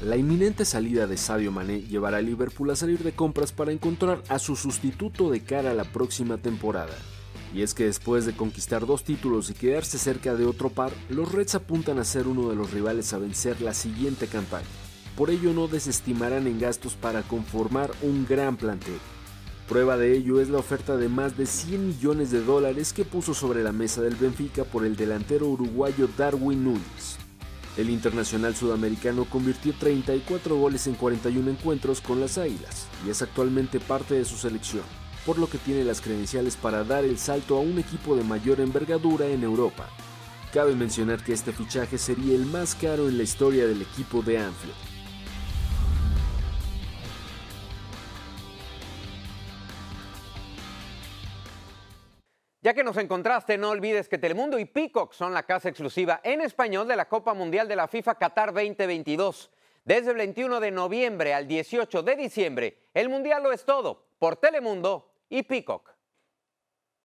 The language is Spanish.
La inminente salida de Sadio Mané llevará a Liverpool a salir de compras para encontrar a su sustituto de cara a la próxima temporada. Y es que después de conquistar dos títulos y quedarse cerca de otro par, los Reds apuntan a ser uno de los rivales a vencer la siguiente campaña. Por ello no desestimarán en gastos para conformar un gran plantel. Prueba de ello es la oferta de más de 100 millones de dólares que puso sobre la mesa del Benfica por el delantero uruguayo Darwin Núñez. El internacional sudamericano convirtió 34 goles en 41 encuentros con las Águilas y es actualmente parte de su selección por lo que tiene las credenciales para dar el salto a un equipo de mayor envergadura en Europa. Cabe mencionar que este fichaje sería el más caro en la historia del equipo de Anfield. Ya que nos encontraste, no olvides que Telemundo y Peacock son la casa exclusiva en español de la Copa Mundial de la FIFA Qatar 2022. Desde el 21 de noviembre al 18 de diciembre, el Mundial lo es todo por Telemundo y Peacock.